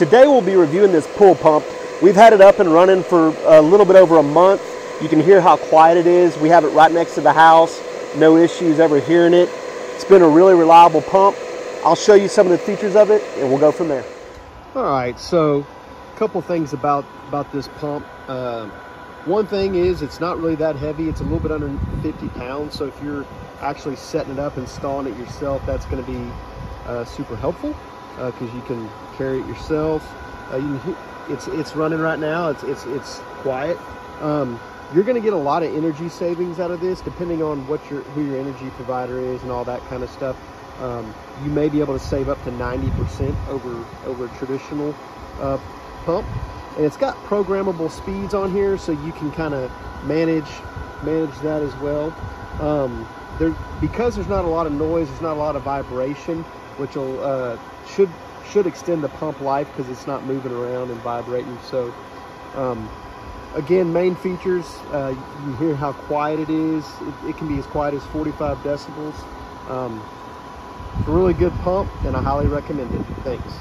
Today we'll be reviewing this pool pump. We've had it up and running for a little bit over a month. You can hear how quiet it is. We have it right next to the house. No issues ever hearing it. It's been a really reliable pump. I'll show you some of the features of it and we'll go from there. All right, so a couple things about, about this pump. Uh, one thing is it's not really that heavy. It's a little bit under 50 pounds. So if you're actually setting it up, installing it yourself, that's gonna be uh, super helpful because uh, you can carry it yourself. Uh, you can, it's it's running right now. It's it's it's quiet. Um, you're going to get a lot of energy savings out of this, depending on what your who your energy provider is and all that kind of stuff. Um, you may be able to save up to 90% over over a traditional uh, pump, and it's got programmable speeds on here, so you can kind of manage manage that as well. Um, there because there's not a lot of noise, there's not a lot of vibration, which will uh, should should extend the pump life because it's not moving around and vibrating. So um, again, main features, uh, you hear how quiet it is. It, it, can be as quiet as 45 decibels. Um, it's a really good pump and I highly recommend it. Thanks.